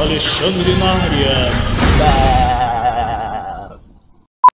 Alexandre na área.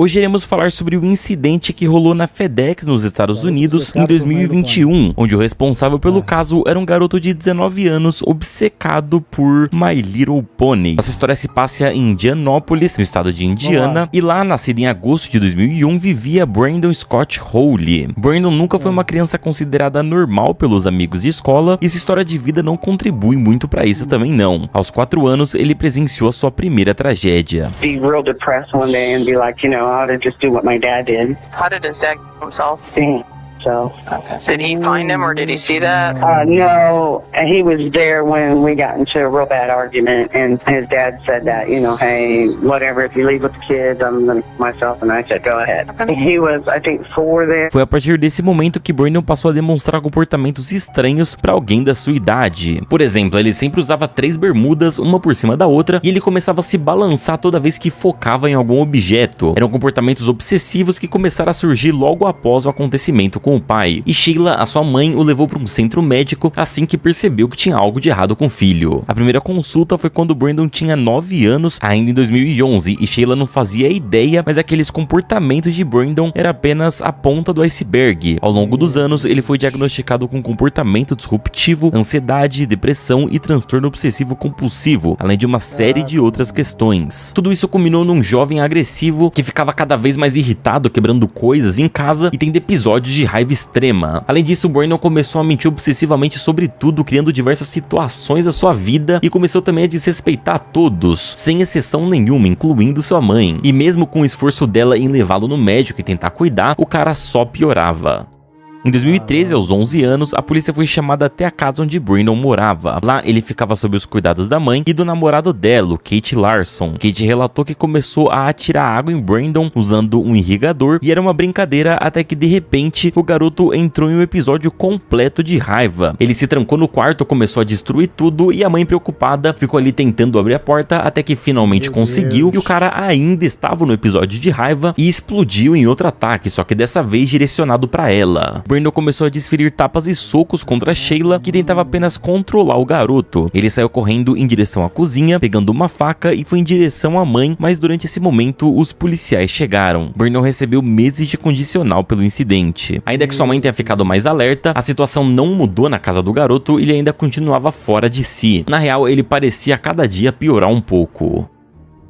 Hoje iremos falar sobre o incidente que rolou na FedEx nos Estados Unidos em 2021, onde o responsável pelo caso era um garoto de 19 anos obcecado por My Little Pony. Nossa história se passa em Indianópolis, no estado de Indiana, e lá, nascido em agosto de 2001, vivia Brandon Scott Howley. Brandon nunca foi uma criança considerada normal pelos amigos de escola, e sua história de vida não contribui muito para isso também não. Aos 4 anos, ele presenciou a sua primeira tragédia. Be real depressed one day and be like, you know, Ought to just do what my dad did. How did his dad kill himself? See? So, Okay. Did he find him or did he see that? uh, no, he was there when we got into a real bad argument, and his dad said that, you know, hey, whatever, if you leave with the kids, I'm gonna myself, and I said, go ahead. He was, I think, four there. Foi a partir desse momento que Brandon passou a demonstrar comportamentos estranhos para alguém da sua idade. Por exemplo, ele sempre usava três bermudas, uma por cima da outra, e ele começava a se balançar toda vez que focava em algum objeto. Eram comportamentos obsessivos que começaram a surgir logo após o acontecimento com o pai. E Sheila, a sua mãe, o levou para um centro médico assim que percebeu que tinha algo de errado com o filho. A primeira consulta foi quando Brandon tinha 9 anos, ainda em 2011, e Sheila não fazia ideia, mas aqueles comportamentos de Brandon era apenas a ponta do iceberg. Ao longo dos anos, ele foi diagnosticado com comportamento disruptivo, ansiedade, depressão e transtorno obsessivo compulsivo, além de uma série de outras questões. Tudo isso culminou num jovem agressivo que ficava cada vez mais irritado, quebrando coisas em casa e tendo episódios de raiva extrema. Além disso, Brandon começou a mentir obsessivamente sobre tudo, criando diversas situações da sua vida e começou também a desrespeitar a todos, sem exceção nenhuma, incluindo sua mãe. E mesmo com o esforço dela em levá-lo no médico e tentar cuidar, o cara só piorava. Em 2013, aos 11 anos, a polícia foi chamada até a casa onde Brandon morava. Lá, ele ficava sob os cuidados da mãe e do namorado dela, Kate Larson. Kate relatou que começou a atirar água em Brandon usando um irrigador e era uma brincadeira até que de repente o garoto entrou em um episódio completo de raiva. Ele se trancou no quarto, começou a destruir tudo e a mãe preocupada ficou ali tentando abrir a porta até que finalmente Meu conseguiu Deus. e o cara ainda estava no episódio de raiva e explodiu em outro ataque, só que dessa vez direcionado para ela. Brandon começou a desferir tapas e socos contra Sheila, que tentava apenas controlar o garoto. Ele saiu correndo em direção à cozinha, pegando uma faca e foi em direção à mãe, mas durante esse momento os policiais chegaram. Brandon recebeu meses de condicional pelo incidente. Ainda que sua mãe tenha ficado mais alerta, a situação não mudou na casa do garoto e ele ainda continuava fora de si. Na real, ele parecia a cada dia piorar um pouco.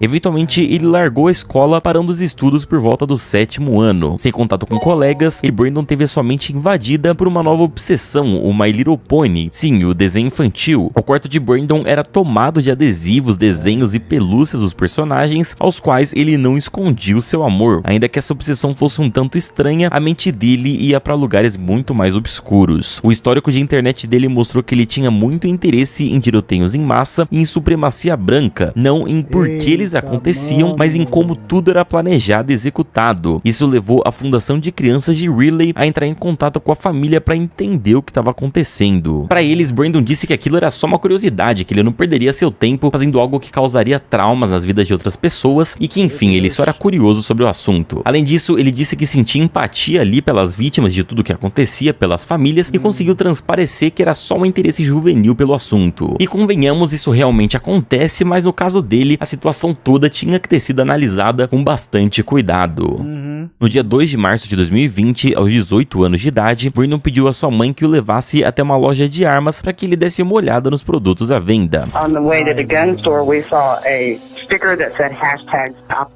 Eventualmente, ele largou a escola parando os estudos por volta do sétimo ano. Sem contato com colegas, e Brandon teve sua mente invadida por uma nova obsessão, o My Little Pony. Sim, o desenho infantil. O quarto de Brandon era tomado de adesivos, desenhos e pelúcias dos personagens, aos quais ele não escondia o seu amor. Ainda que essa obsessão fosse um tanto estranha, a mente dele ia para lugares muito mais obscuros. O histórico de internet dele mostrou que ele tinha muito interesse em tiroteios em massa e em supremacia branca, não em por que eles Eita, aconteciam, mas em como tudo era planejado e executado. Isso levou a Fundação de Crianças de Riley a entrar em contato com a família para entender o que estava acontecendo. Para eles, Brandon disse que aquilo era só uma curiosidade, que ele não perderia seu tempo fazendo algo que causaria traumas nas vidas de outras pessoas e que, enfim, ele só era curioso sobre o assunto. Além disso, ele disse que sentia empatia ali pelas vítimas de tudo que acontecia, pelas famílias e conseguiu transparecer que era só um interesse juvenil pelo assunto. E convenhamos, isso realmente acontece, mas no caso dele, a situação toda tinha que ter sido analisada com bastante cuidado. Uhum. No dia 2 de março de 2020, aos 18 anos de idade, Brandon pediu a sua mãe que o levasse até uma loja de armas para que ele desse uma olhada nos produtos à venda. On the way to the gun store, we saw a sticker that said hashtag stop.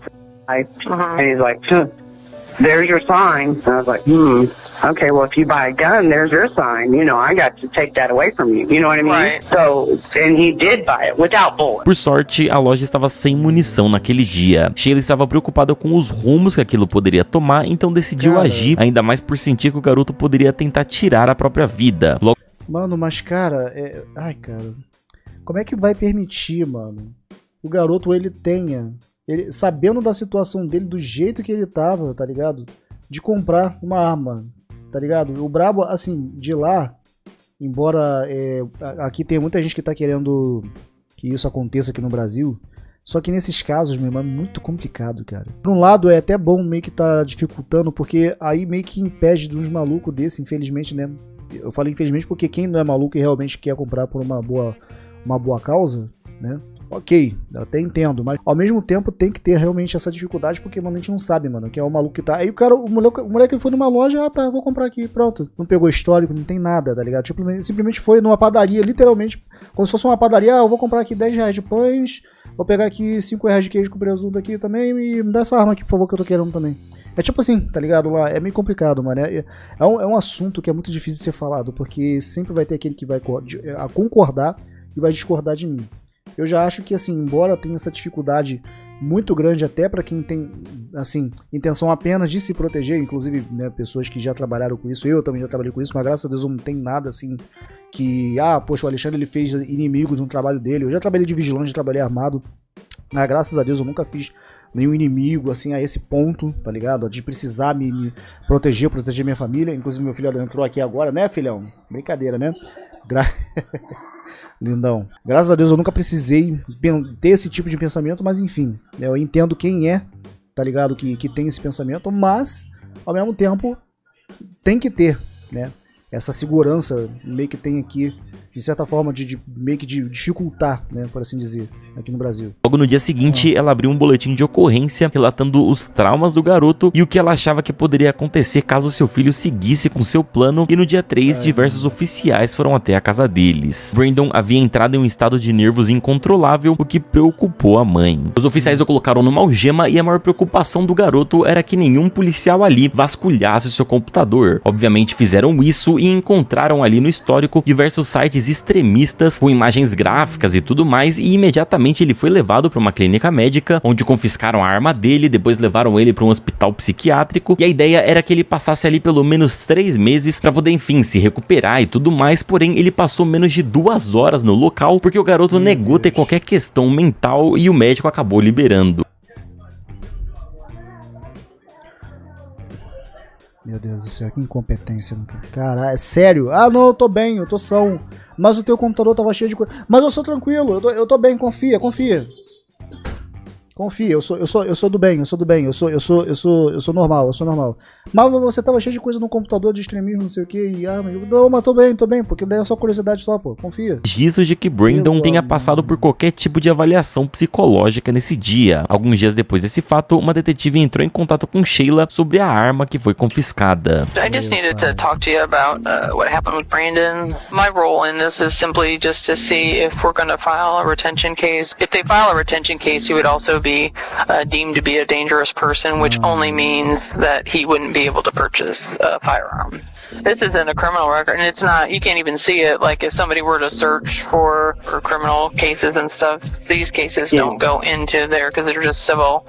Uh-huh. And he's like, "Huh, there's your sign. And I was like, hmm, okay, well, if you buy a gun, there's your sign. You know, I got to take that away from you. You know what I mean? Right. So, and he did buy it without bullets. Por sorte, a loja estava sem munição naquele dia. Sheila estava preocupada com os rumos que aquilo poderia tomar, então decidiu Cara. agir, ainda mais por sentir que o garoto poderia tentar tirar a própria vida. Logo Mano, mas cara, é... ai cara, como é que vai permitir, mano, o garoto ele tenha, ele sabendo da situação dele, do jeito que ele tava, tá ligado? De comprar uma arma, tá ligado? O brabo, assim, de lá, embora é, aqui tem muita gente que tá querendo que isso aconteça aqui no Brasil, só que nesses casos, meu irmão, é muito complicado, cara. Por um lado, é até bom meio que tá dificultando, porque aí meio que impede de uns malucos desse, infelizmente, né? Eu falo infelizmente porque quem não é maluco e realmente quer comprar por uma boa, uma boa causa, né? Ok, eu até entendo, mas ao mesmo tempo tem que ter realmente essa dificuldade, porque, mano, a gente não sabe, mano, que é o maluco que tá. Aí o cara, o moleque, o moleque foi numa loja, ah tá, vou comprar aqui, pronto. Não pegou histórico, não tem nada, tá ligado? Tipo, simplesmente foi numa padaria, literalmente, como se fosse uma padaria, ah, eu vou comprar aqui 10 reais de pães, vou pegar aqui 5 reais de queijo com presunto aqui também e me dá essa arma aqui, por favor, que eu tô querendo também. É tipo assim, tá ligado? Lá é meio complicado, mano. É, é, um, é um assunto que é muito difícil de ser falado, porque sempre vai ter aquele que vai concordar e vai discordar de mim. Eu já acho que, assim, embora tenha essa dificuldade muito grande até para quem tem, assim, intenção apenas de se proteger, inclusive, né, pessoas que já trabalharam com isso, eu também já trabalhei com isso, mas graças a Deus não tem nada, assim, que, ah, poxa, o Alexandre ele fez inimigos no trabalho dele, eu já trabalhei de vigilante, já trabalhei armado, mas graças a Deus eu nunca fiz nenhum inimigo, assim, a esse ponto, tá ligado? De precisar me, me proteger, proteger minha família, inclusive meu filho entrou aqui agora, né, filhão? Brincadeira, né? Gra... Lindão. Graças a Deus eu nunca precisei ter esse tipo de pensamento, mas enfim, eu entendo quem é, tá ligado? Que, que tem esse pensamento, mas ao mesmo tempo tem que ter, né? Essa segurança meio que tem aqui de certa forma, de, de, meio que de dificultar, né, por assim dizer, aqui no Brasil. Logo no dia seguinte, ela abriu um boletim de ocorrência relatando os traumas do garoto e o que ela achava que poderia acontecer caso seu filho seguisse com seu plano. E no dia 3, Ai, diversos oficiais foram até a casa deles. Brandon havia entrado em um estado de nervos incontrolável, o que preocupou a mãe. Os oficiais o colocaram numa algema e a maior preocupação do garoto era que nenhum policial ali vasculhasse seu computador. Obviamente fizeram isso e encontraram ali no histórico diversos sites extremistas com imagens gráficas e tudo mais, e imediatamente ele foi levado para uma clínica médica, onde confiscaram a arma dele, depois levaram ele para um hospital psiquiátrico, e a ideia era que ele passasse ali pelo menos três meses para poder, enfim, se recuperar e tudo mais, porém ele passou menos de duas horas no local, porque o garoto Meu negou Deus. ter qualquer questão mental e o médico acabou liberando. Meu Deus do céu, que incompetência. Caralho, é sério? Ah, não, eu tô bem, eu tô são. Mas o teu computador tava cheio de coisa. Mas eu sou tranquilo, eu tô, eu tô bem, confia, confia. Confia, eu sou, eu sou, eu sou do bem, eu sou do bem, eu sou, eu sou, eu sou, eu sou normal, eu sou normal. Mas você tava cheio de coisa no computador de extremismo, não sei o que, e ah, mas, não, mas tô bem, tô bem, porque daí é só curiosidade só, pô, confia. Registros de que Brandon tenha passado por qualquer tipo de avaliação psicológica nesse dia. Alguns dias depois desse fato, uma detetive entrou em contato com Sheila sobre a arma que foi confiscada. I just needed to talk to you about uh, what happened with Brandon. My role in this is simply just to see if we're going to file a retention case. If they file a retention case, he would also be uh, deemed to be a dangerous person, which only means that he wouldn't be able to purchase a firearm. This isn't a criminal record, and it's not. You can't even see it. Like if somebody were to search for for criminal cases and stuff, these cases yeah. don't go into there because they're just civil.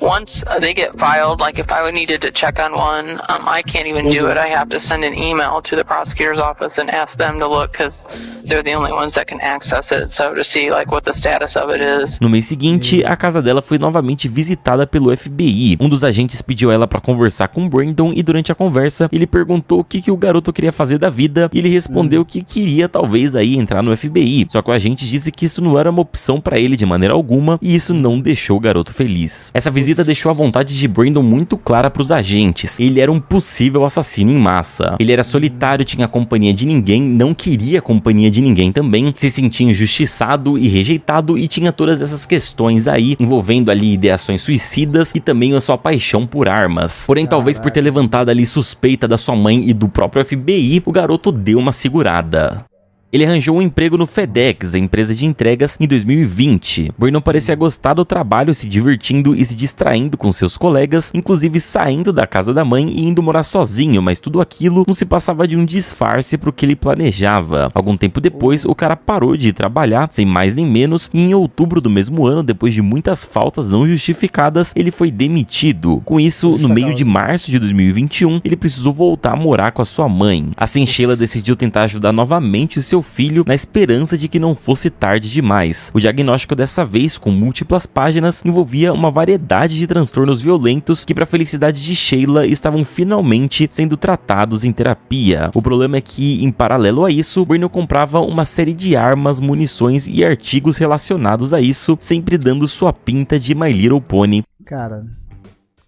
Once they get filed, like if I needed to check on one, um, I can't even do it. I have to send an email to the prosecutor's office and ask them to look because they're the only ones that can access it. So to see like what the status of it is. No mês seguinte, a casa dela foi novamente visitada pelo FBI. Um dos agentes pediu ela para conversar com Brandon e durante a conversa ele perguntou o que, que o garoto queria fazer da vida e ele respondeu que queria talvez aí entrar no FBI. Só que o agente disse que isso não era uma opção para ele de maneira alguma e isso não deixou o garoto feliz. Essa visita deixou a vontade de Brandon muito clara para os agentes. Ele era um possível assassino em massa. Ele era solitário, tinha companhia de ninguém, não queria companhia de ninguém também, se sentia injustiçado e rejeitado e tinha todas essas questões aí envolvendo ali ideações suicidas e também a sua paixão por armas. Porém, talvez por ter levantado ali suspeita da sua mãe e do próprio FBI, o garoto deu uma segurada. Ele arranjou um emprego no FedEx, a empresa de entregas, em 2020. Vernon parecia gostar do trabalho, se divertindo e se distraindo com seus colegas, inclusive saindo da casa da mãe e indo morar sozinho, mas tudo aquilo não se passava de um disfarce para o que ele planejava. Algum tempo depois, o cara parou de trabalhar, sem mais nem menos, e em outubro do mesmo ano, depois de muitas faltas não justificadas, ele foi demitido. Com isso, no meio de março de 2021, ele precisou voltar a morar com a sua mãe. Assim, Sheila decidiu tentar ajudar novamente o seu seu filho na esperança de que não fosse tarde demais. O diagnóstico dessa vez, com múltiplas páginas, envolvia uma variedade de transtornos violentos que, para felicidade de Sheila, estavam finalmente sendo tratados em terapia. O problema é que, em paralelo a isso, Bruno comprava uma série de armas, munições e artigos relacionados a isso, sempre dando sua pinta de My Little Pony. Cara,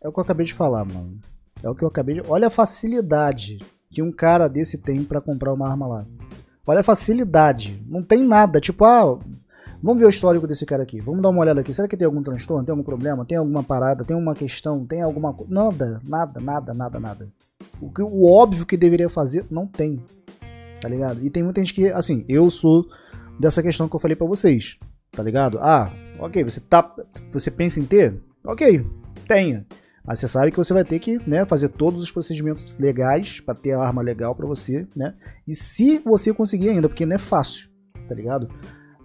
é o que eu acabei de falar, mano. É o que eu acabei de. Olha a facilidade que um cara desse tem para comprar uma arma lá. Olha a facilidade. Não tem nada. Tipo, ah, Vamos ver o histórico desse cara aqui. Vamos dar uma olhada aqui. Será que tem algum transtorno? Tem algum problema? Tem alguma parada? Tem uma questão? Tem alguma coisa? Nada, nada, nada, nada, nada. O, que, o óbvio que deveria fazer, não tem. Tá ligado? E tem muita gente que, assim, eu sou dessa questão que eu falei para vocês. Tá ligado? Ah, ok, você tá. Você pensa em ter? Ok, tenha. Você sabe que você vai ter que né, fazer todos os procedimentos legais para ter a arma legal para você, né? E se você conseguir ainda, porque não é fácil, tá ligado?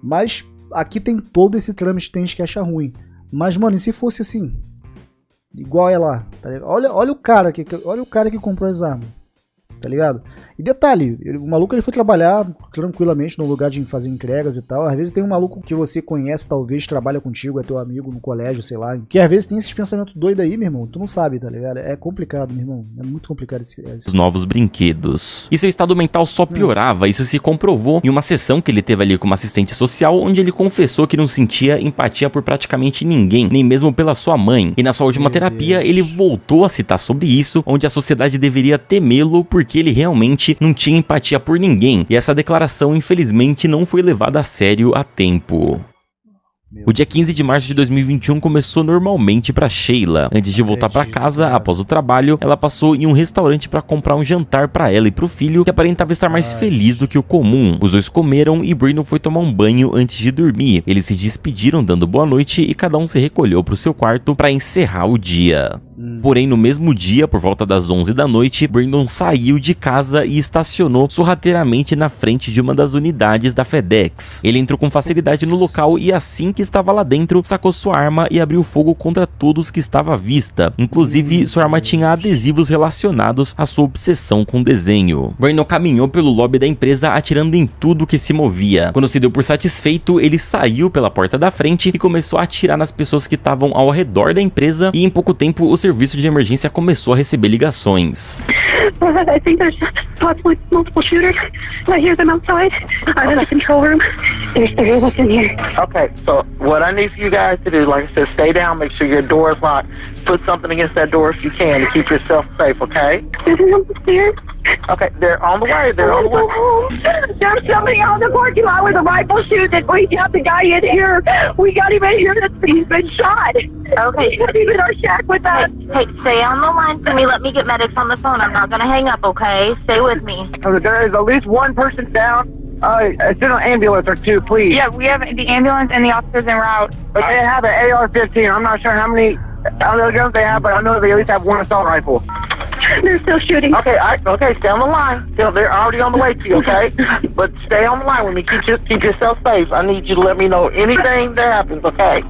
Mas aqui tem todo esse trâmite tem que acha ruim. Mas, mano, e se fosse assim? Igual é lá, tá ligado? Olha, olha o cara que, olha o cara que comprou as armas tá ligado? E detalhe, ele, o maluco ele foi trabalhar tranquilamente no lugar de fazer entregas e tal. Às vezes tem um maluco que você conhece, talvez trabalha contigo, é teu amigo no colégio, sei lá. Que às vezes tem esses pensamentos doidos aí, meu irmão. Tu não sabe, tá ligado? É complicado, meu irmão. É muito complicado esse. esse... Os novos brinquedos. E seu estado mental só piorava. Isso se comprovou em uma sessão que ele teve ali com uma assistente social, onde ele confessou que não sentia empatia por praticamente ninguém, nem mesmo pela sua mãe. E na sua última meu terapia, Deus. ele voltou a citar sobre isso, onde a sociedade deveria temê-lo porque que ele realmente não tinha empatia por ninguém, e essa declaração infelizmente não foi levada a sério a tempo. O dia 15 de março de 2021 começou normalmente para Sheila. Antes de voltar para casa após o trabalho, ela passou em um restaurante para comprar um jantar para ela e pro filho, que aparentava estar mais feliz do que o comum. Os dois comeram e Brandon foi tomar um banho antes de dormir. Eles se despediram dando boa noite e cada um se recolheu pro seu quarto para encerrar o dia. Hum. Porém, no mesmo dia, por volta das 11 da noite, Brandon saiu de casa e estacionou sorrateiramente na frente de uma das unidades da FedEx. Ele entrou com facilidade no local e assim que estava lá dentro, sacou sua arma e abriu fogo contra todos que estava à vista. Inclusive, sua arma tinha adesivos relacionados à sua obsessão com desenho. Brandon caminhou pelo lobby da empresa atirando em tudo que se movia. Quando se deu por satisfeito, ele saiu pela porta da frente e começou a atirar nas pessoas que estavam ao redor da empresa e em pouco tempo os serviço de emergência começou a receber ligações. I think there's possibly multiple shooters. I hear them outside. I'm in the control room. There's three of us in here. Okay, so what I need for you guys to do, like I said, stay down, make sure your door is locked. Put something against that door if you can to keep yourself safe, okay? Is anyone upstairs? Okay, they're on the way. They're on the way. There's somebody on the parking lot with a rifle shooting. We got the guy in here. We got him in here. He's been shot. Okay. He's in our shack with us. Hey, stay on the line for me. Let me get medics on the phone. I'm not going to hang up, okay? Stay with me. There is at least one person down. Uh, send an ambulance or two, please. Yeah, we have the ambulance and the officers en route. But they have an AR-15. I'm not sure how many other guns they have, but I know they at least have one assault rifle. They're still shooting. Okay, I, okay, stay on the line. Still, they're already on the way to you, okay? but stay on the line with me. Keep, your, keep yourself safe. I need you to let me know anything that happens, okay?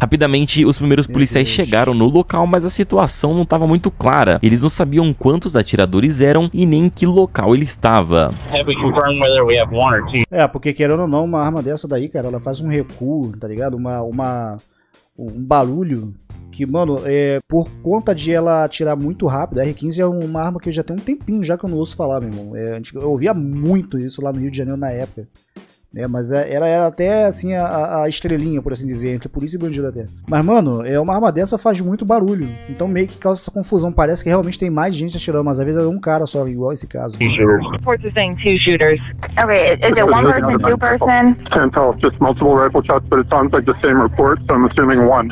Rapidamente, os primeiros policiais chegaram no local, mas a situação não estava muito clara. Eles não sabiam quantos atiradores eram e nem em que local ele estava. É, porque querendo ou não, uma arma dessa daí, cara, ela faz um recuo, tá ligado? Uma, uma, um barulho que, mano, é, por conta de ela atirar muito rápido, a R15 é uma arma que já tem um tempinho já que eu não ouço falar, meu irmão. É, eu ouvia muito isso lá no Rio de Janeiro na época né? Mas é, ela era até assim a, a, estrelinha, por assim dizer, entre polícia e bandido até. Mas, mano, é uma arma dessa faz muito barulho. Então meio que causa essa confusão. Parece que realmente tem mais gente atirando, mas às vezes é um cara só, igual esse caso. Reports are saying two shooters. Okay, is it one person, two person? Can't tell. Just multiple rifle shots, but it sounds like the same report, so I'm assuming one.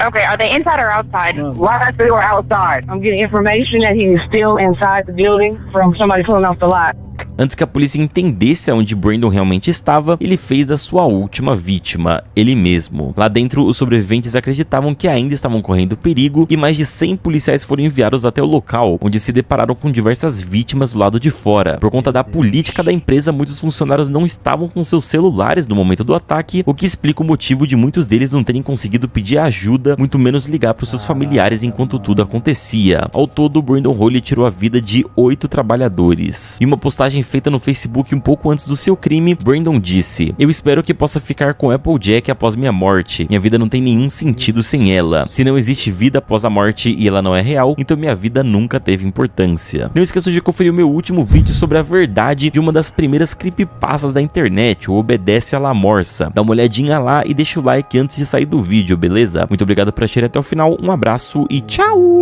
Okay, are they inside or outside? No. Last they were outside. I'm getting information that he is still inside the building from somebody pulling off the lot. Antes que a polícia entendesse aonde Brandon realmente estava, ele fez a sua última vítima, ele mesmo. Lá dentro, os sobreviventes acreditavam que ainda estavam correndo perigo e mais de 100 policiais foram enviados até o local, onde se depararam com diversas vítimas do lado de fora. Por conta da política da empresa, muitos funcionários não estavam com seus celulares no momento do ataque, o que explica o motivo de muitos deles não terem conseguido pedir ajuda, muito menos ligar para os seus familiares enquanto tudo acontecia. Ao todo, Brandon Holy tirou a vida de oito trabalhadores. E uma postagem feita no Facebook um pouco antes do seu crime, Brandon disse: Eu espero que possa ficar com Applejack após minha morte. Minha vida não tem nenhum sentido sem ela. Se não existe vida após a morte e ela não é real, então minha vida nunca teve importância. Não esqueça de conferir o meu último vídeo sobre a verdade de uma das primeiras creepypastas da internet, o Obedece a La Morsa. Dá uma olhadinha lá e deixa o like antes de sair do vídeo, beleza? Muito obrigado por assistir até o final, um abraço e tchau!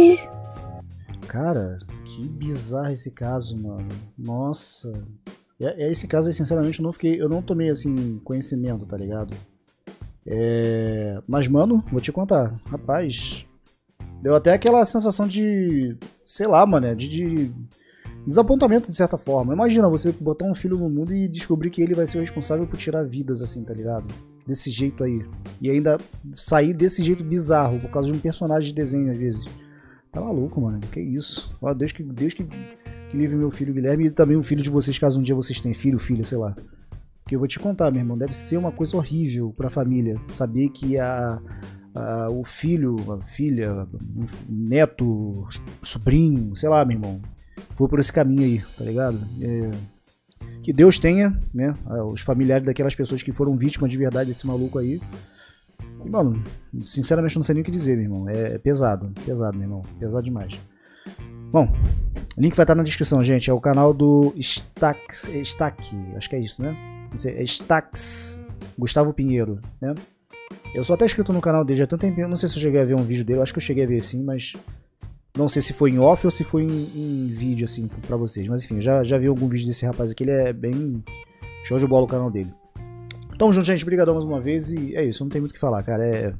Cara, Que bizarro esse caso, mano. Nossa. É, é esse caso aí, sinceramente, eu não fiquei. Eu não tomei assim conhecimento, tá ligado? É... Mas, mano, vou te contar. Rapaz. Deu até aquela sensação de. Sei lá, mano, de, de desapontamento de certa forma. Imagina você botar um filho no mundo e descobrir que ele vai ser o responsável por tirar vidas, assim, tá ligado? Desse jeito aí. E ainda sair desse jeito bizarro, por causa de um personagem de desenho, às vezes. Tá maluco, mano. Que isso. Ó, Deus que, Deus que, que livre meu filho Guilherme e também o filho de vocês, caso um dia vocês tenham filho, filha, sei lá. Porque eu vou te contar, meu irmão, deve ser uma coisa horrível pra família. Saber que a, a o filho, a filha, o neto, sobrinho, sei lá, meu irmão, foi por esse caminho aí, tá ligado? É, que Deus tenha, né, os familiares daquelas pessoas que foram vítimas de verdade desse maluco aí. E, mano, sinceramente não sei nem o que dizer, meu irmão. É, pesado, pesado, meu irmão. Pesado demais. Bom, o link vai estar na descrição, gente. É o canal do Stax, Stack, acho que é isso, né? Não sei, é Stax Gustavo Pinheiro, né? Eu sou até inscrito no canal dele há tanto tempo. Não sei se eu cheguei a ver um vídeo dele. Eu acho que eu cheguei a ver sim, mas não sei se foi em off ou se foi em, em vídeo, assim, pra vocês. Mas enfim, já, já vi algum vídeo desse rapaz aqui. Ele é bem show de bola o canal dele. Tamo junto, gente. Obrigadão mais uma vez. E é isso, não tem muito o que falar, cara. É.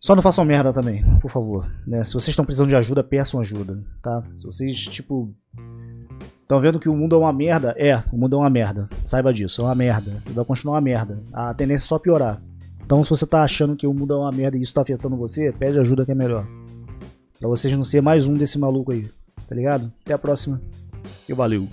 Só não façam merda também, por favor. Né? Se vocês estão precisando de ajuda, peçam ajuda, tá? Se vocês, tipo. Estão vendo que o mundo é uma merda? É, o mundo é uma merda. Saiba disso, é uma merda. E vai continuar uma merda. A tendência é só piorar. Então, se você tá achando que o mundo é uma merda e isso tá afetando você, pede ajuda que é melhor. Pra vocês não ser mais um desse maluco aí, tá ligado? Até a próxima. E valeu.